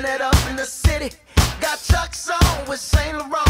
living it up in the city. Got Chuck's on with Saint Laurent.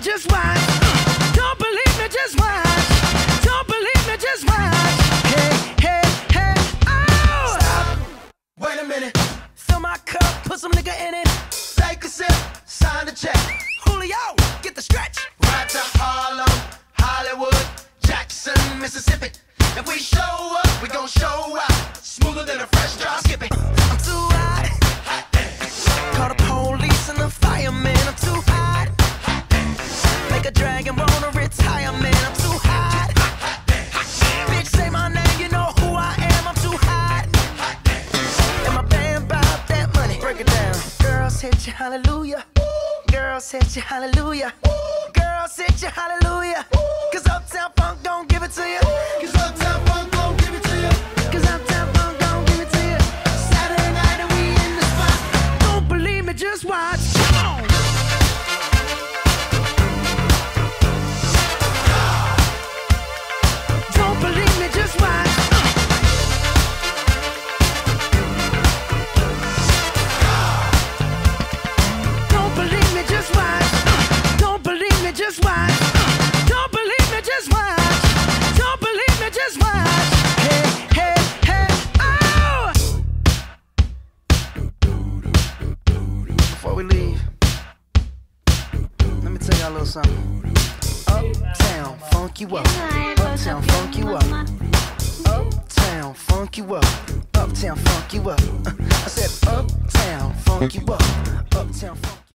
Just watch. Don't believe me, just watch. Don't believe me, just watch. Hey, hey, hey, oh! Stop. Wait a minute. Fill my cup, put some nigga in it. Take a sip, sign the check. Julio, get the stretch. Money. Break it down. Girls hit you, hallelujah. Hallelujah. Girls hit you, hallelujah. Cause Uptown Funk don't give it to you. Cause Uptown Funk a little something. Uptown, funk you up. Uptown, funk you up. Uptown, funk you up. Uptown, funk you up. I said, Uptown, funk you up. Uptown, funk